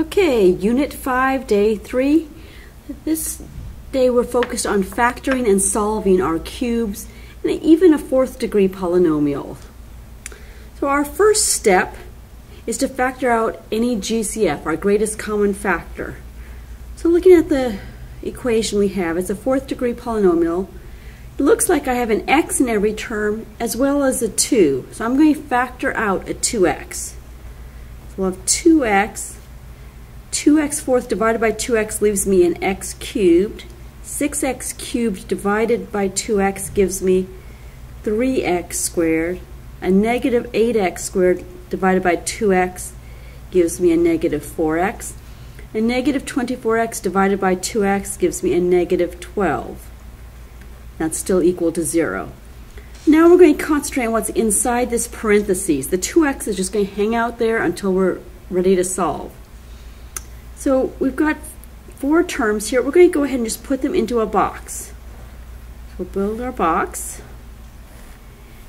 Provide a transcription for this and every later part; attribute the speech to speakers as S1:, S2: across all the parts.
S1: Okay, Unit 5, Day 3. This day we're focused on factoring and solving our cubes and even a fourth degree polynomial. So our first step is to factor out any GCF, our greatest common factor. So looking at the equation we have, it's a fourth degree polynomial. It looks like I have an x in every term as well as a 2. So I'm going to factor out a 2x. So we'll have 2x 2x fourth divided by 2x leaves me an x cubed. 6x cubed divided by 2x gives me 3x squared. A negative 8x squared divided by 2x gives me a negative 4x. A negative 24x divided by 2x gives me a negative 12. That's still equal to 0. Now we're going to concentrate on what's inside this parentheses. The 2x is just going to hang out there until we're ready to solve. So we've got four terms here. We're going to go ahead and just put them into a box. So we'll build our box.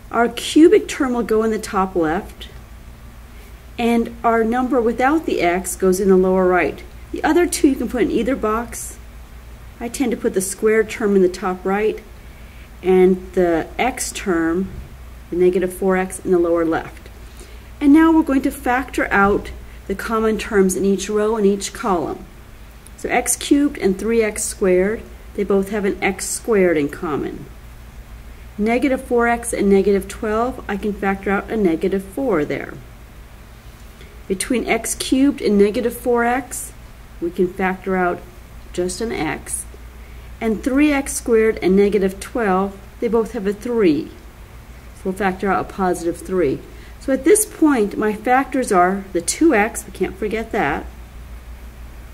S1: Our cubic term will go in the top left. And our number without the x goes in the lower right. The other two you can put in either box. I tend to put the square term in the top right and the x term, the negative 4x, in the lower left. And now we're going to factor out the common terms in each row and each column. So x cubed and 3x squared, they both have an x squared in common. Negative 4x and negative 12, I can factor out a negative 4 there. Between x cubed and negative 4x, we can factor out just an x. And 3x squared and negative 12, they both have a 3. So we'll factor out a positive 3. So at this point, my factors are the 2x, we can't forget that.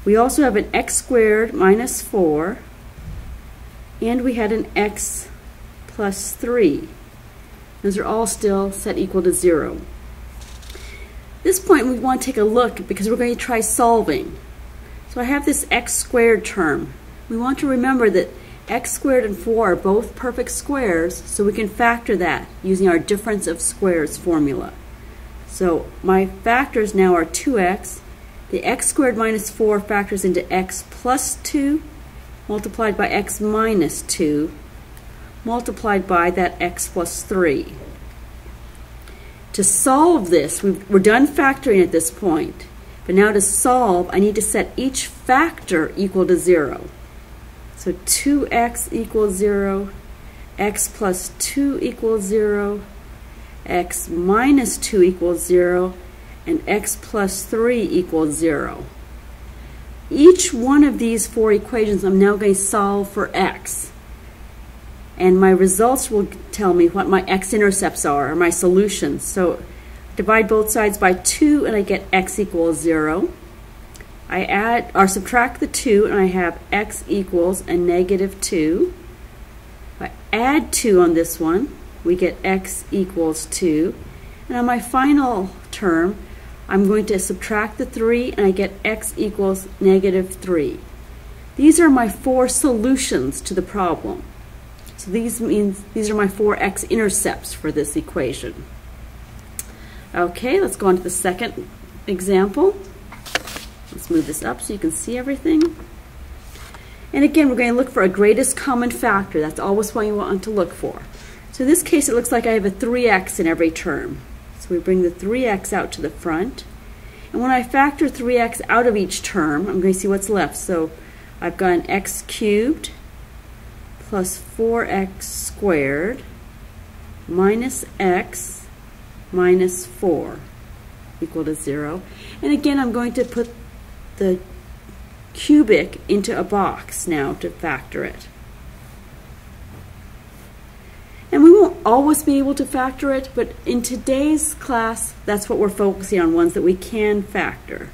S1: We also have an x squared minus 4, and we had an x plus 3. Those are all still set equal to 0. At this point, we want to take a look because we're going to try solving. So I have this x squared term. We want to remember that x squared and 4 are both perfect squares, so we can factor that using our difference of squares formula. So my factors now are 2x. The x squared minus 4 factors into x plus 2 multiplied by x minus 2 multiplied by that x plus 3. To solve this, we are done factoring at this point. But now to solve, I need to set each factor equal to 0. So 2x equals 0, x plus 2 equals 0, x minus 2 equals 0, and x plus 3 equals 0. Each one of these four equations I'm now going to solve for x. And my results will tell me what my x-intercepts are, or my solutions. So divide both sides by 2 and I get x equals 0. I add or subtract the 2 and I have x equals a negative 2. I add 2 on this one, we get x equals 2. And on my final term, I'm going to subtract the 3 and I get x equals negative 3. These are my four solutions to the problem. So these means these are my four x-intercepts for this equation. Okay, let's go on to the second example. Let's move this up so you can see everything. And again, we're going to look for a greatest common factor. That's always what you want to look for. So in this case, it looks like I have a 3x in every term. So we bring the 3x out to the front. And when I factor 3x out of each term, I'm going to see what's left. So I've got an x cubed plus 4x squared minus x minus 4 equal to 0. And again, I'm going to put the cubic into a box now to factor it. And we won't always be able to factor it, but in today's class, that's what we're focusing on, ones that we can factor.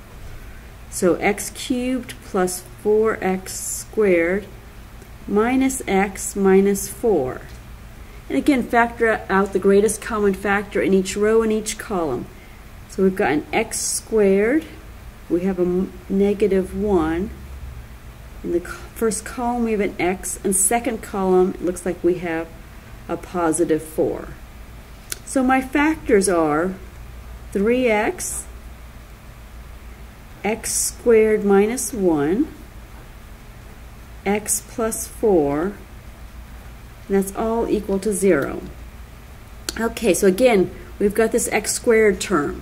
S1: So x cubed plus 4x squared minus x minus 4. And again, factor out the greatest common factor in each row and each column. So we've got an x squared we have a negative 1. In the first column we have an x, and second column it looks like we have a positive 4. So my factors are 3x x squared minus 1, x plus 4, and that's all equal to 0. Okay, so again, we've got this x squared term.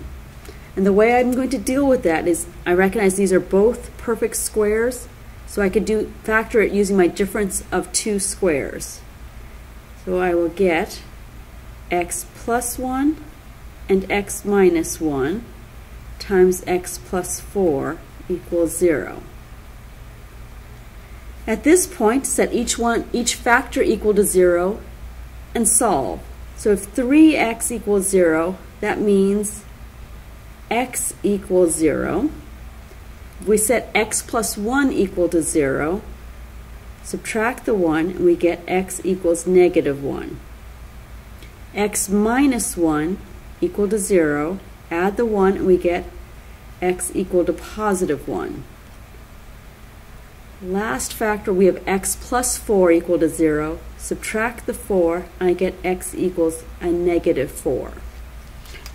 S1: And the way I'm going to deal with that is I recognize these are both perfect squares, so I could do factor it using my difference of two squares. So I will get x plus 1 and x minus 1 times x plus 4 equals 0. At this point, set each one, each factor equal to 0 and solve. So if 3x equals 0, that means x equals 0. If we set x plus 1 equal to 0, subtract the 1, and we get x equals negative 1. x minus 1 equal to 0, add the 1, and we get x equal to positive 1. Last factor, we have x plus 4 equal to 0. Subtract the 4, and I get x equals a negative 4.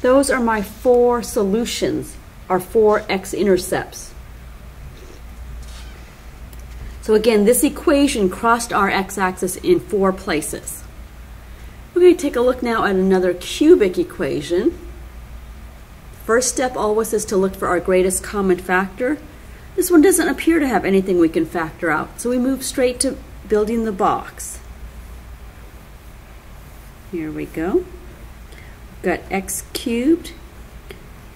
S1: Those are my four solutions, our four x-intercepts. So again, this equation crossed our x-axis in four places. We're going to take a look now at another cubic equation. First step always is to look for our greatest common factor. This one doesn't appear to have anything we can factor out, so we move straight to building the box. Here we go. We've got x cubed,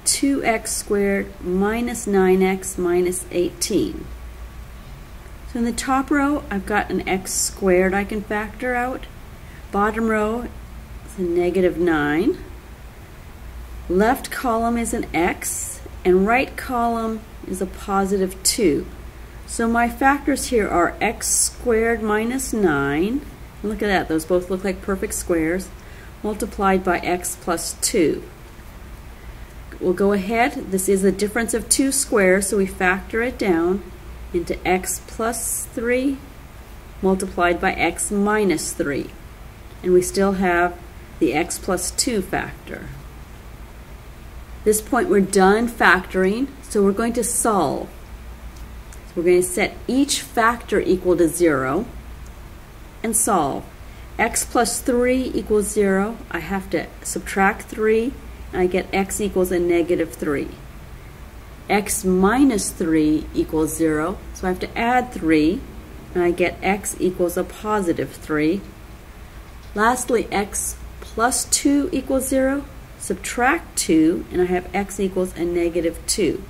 S1: 2x squared minus 9x minus 18. So in the top row, I've got an x squared I can factor out. Bottom row is a negative 9. Left column is an x, and right column is a positive 2. So my factors here are x squared minus 9. Look at that, those both look like perfect squares, multiplied by x plus 2. We'll go ahead. This is a difference of two squares, so we factor it down into x plus 3 multiplied by x minus 3. And we still have the x plus 2 factor. This point we're done factoring, so we're going to solve. So we're going to set each factor equal to 0 and solve. x plus 3 equals 0. I have to subtract 3 and I get x equals a negative 3 x minus 3 equals 0. So I have to add 3, and I get x equals a positive 3. Lastly, x plus 2 equals 0. Subtract 2, and I have x equals a negative 2.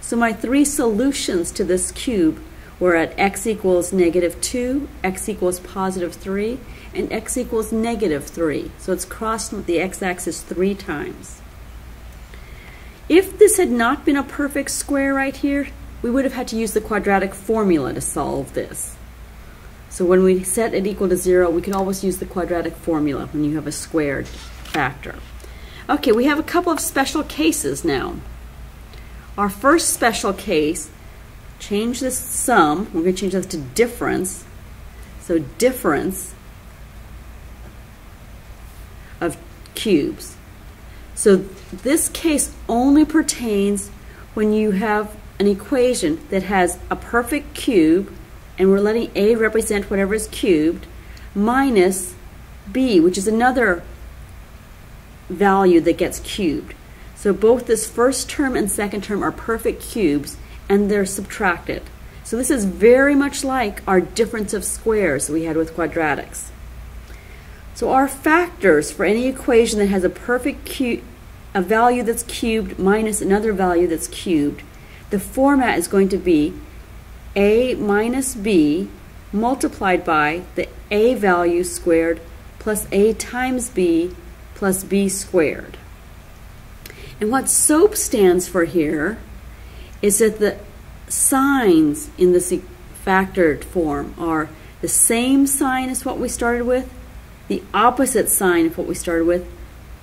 S1: So my three solutions to this cube were at x equals negative 2, x equals positive 3, and x equals negative 3. So it's crossed the x-axis three times. If this had not been a perfect square right here, we would have had to use the quadratic formula to solve this. So when we set it equal to zero, we can always use the quadratic formula when you have a squared factor. Okay, we have a couple of special cases now. Our first special case, change this sum, we're going to change this to difference. So difference of cubes. So this case only pertains when you have an equation that has a perfect cube, and we're letting A represent whatever is cubed, minus B, which is another value that gets cubed. So both this first term and second term are perfect cubes, and they're subtracted. So this is very much like our difference of squares we had with quadratics. So our factors for any equation that has a perfect a value that's cubed minus another value that's cubed, the format is going to be a minus b multiplied by the a value squared plus a times b plus b squared. And what SOAP stands for here is that the signs in this factored form are the same sign as what we started with the opposite sign of what we started with,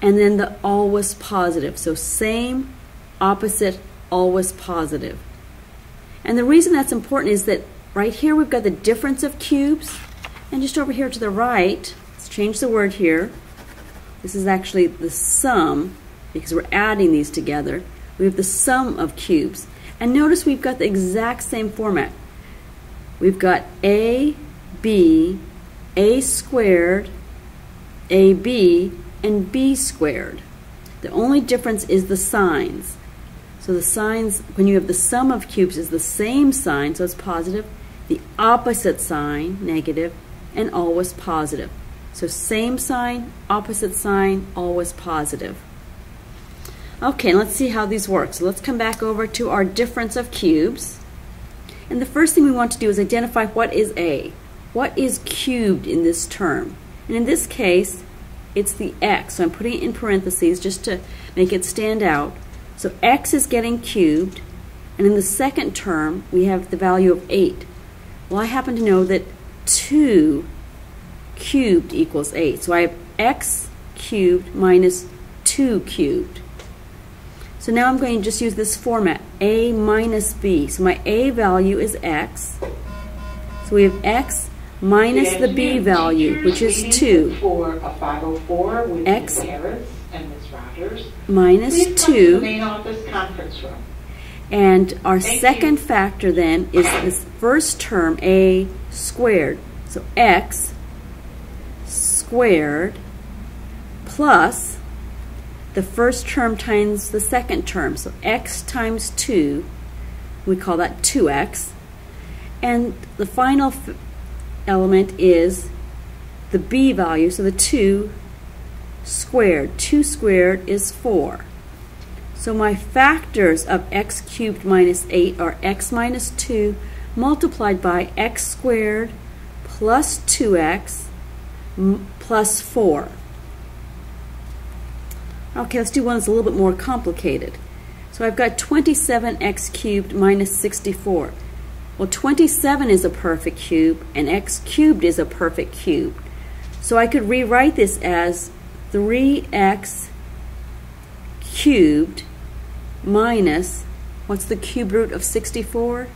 S1: and then the always positive. So same, opposite, always positive. And the reason that's important is that right here we've got the difference of cubes, and just over here to the right, let's change the word here. This is actually the sum, because we're adding these together. We have the sum of cubes. And notice we've got the exact same format. We've got a, b, a squared, ab, and b squared. The only difference is the signs. So the signs, when you have the sum of cubes, is the same sign, so it's positive. The opposite sign, negative, and always positive. So same sign, opposite sign, always positive. Okay, let's see how these work. So let's come back over to our difference of cubes. And the first thing we want to do is identify what is A. What is cubed in this term? And in this case, it's the x. So I'm putting it in parentheses just to make it stand out. So x is getting cubed, and in the second term, we have the value of 8. Well, I happen to know that 2 cubed equals 8. So I have x cubed minus 2 cubed. So now I'm going to just use this format, a minus b. So my a value is x. So we have x minus the b value, which is 2.
S2: For a 504 with
S1: X
S2: Ms. Harris and Ms. Rogers.
S1: minus
S2: Please come to the
S1: 2.
S2: main office conference room.
S1: And our second factor then is this first term, a squared. So x squared plus the first term times the second term. So x times 2, we call that 2x. And the final element is the b value, so the 2 squared. 2 squared is 4. So my factors of x cubed minus 8 are x minus 2 multiplied by x squared 2x 4. Okay, let's do one that's a little bit more complicated. So I've got 27x cubed minus 64. Well, 27 is a perfect cube, and x cubed is a perfect cube. So I could rewrite this as 3x cubed minus, what's the cube root of 64?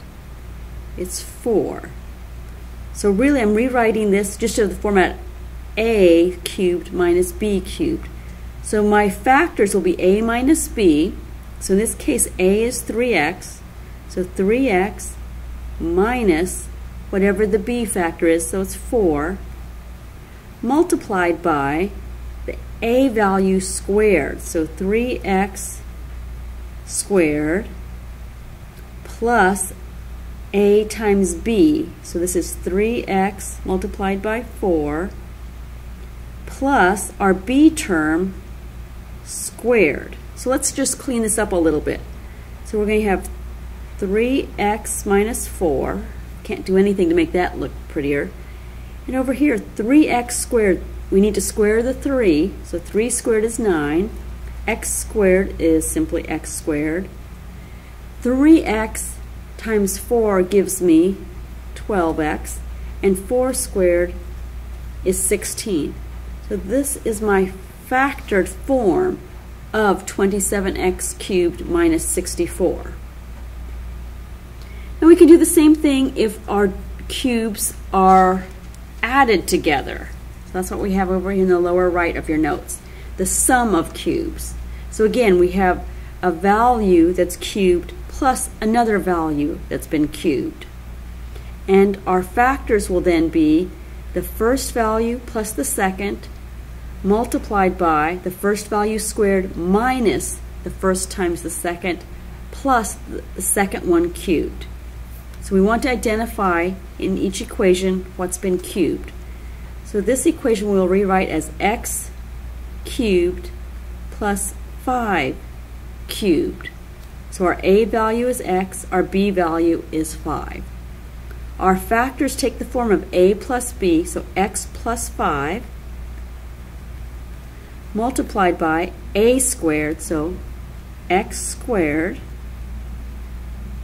S1: It's 4. So really I'm rewriting this just to the format a cubed minus b cubed. So my factors will be a minus b. So in this case, a is 3x. So 3x minus whatever the b factor is, so it's 4, multiplied by the a value squared. So 3x squared plus a times b. So this is 3x multiplied by 4 plus our b term squared. So let's just clean this up a little bit. So we're going to have 3x minus 4. Can't do anything to make that look prettier. And over here, 3x squared, we need to square the 3. So 3 squared is 9. x squared is simply x squared. 3x times 4 gives me 12x. And 4 squared is 16. So this is my factored form of 27x cubed minus 64. And we can do the same thing if our cubes are added together. So that's what we have over here in the lower right of your notes. The sum of cubes. So again, we have a value that's cubed plus another value that's been cubed. And our factors will then be the first value plus the second multiplied by the first value squared minus the first times the second plus the second one cubed. So we want to identify in each equation what's been cubed. So this equation we'll rewrite as x cubed plus 5 cubed. So our a value is x, our b value is 5. Our factors take the form of a plus b, so x plus 5 multiplied by a squared, so x squared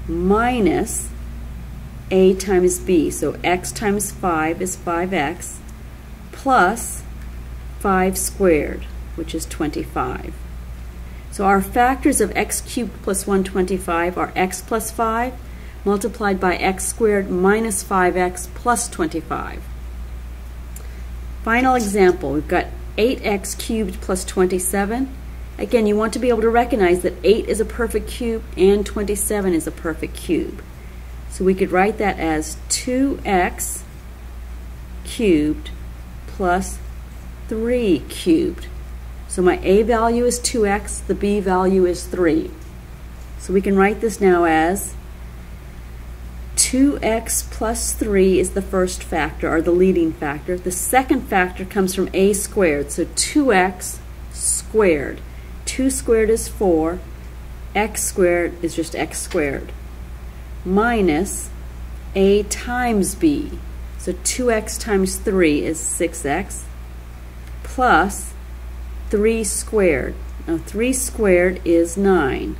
S1: minus a times b. So x times 5 is 5x plus 5 squared, which is 25. So our factors of x cubed plus 125 are x plus 5 multiplied by x squared minus 5x plus 25. Final example, we've got 8x cubed plus 27 Again, you want to be able to recognize that 8 is a perfect cube and 27 is a perfect cube. So we could write that as 2x cubed plus 3 cubed. So my a value is 2x, the b value is 3. So we can write this now as 2x plus 3 is the first factor, or the leading factor. The second factor comes from a squared, so 2x squared. 2 squared is 4, x squared is just x squared, minus a times b. So 2x times 3 is 6x, plus 3 squared. Now 3 squared is 9.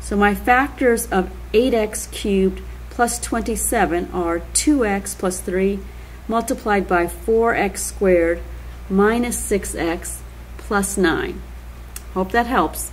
S1: So my factors of 8x cubed plus 27 are 2x plus 3 multiplied by 4x squared minus 6x plus 9. Hope that helps.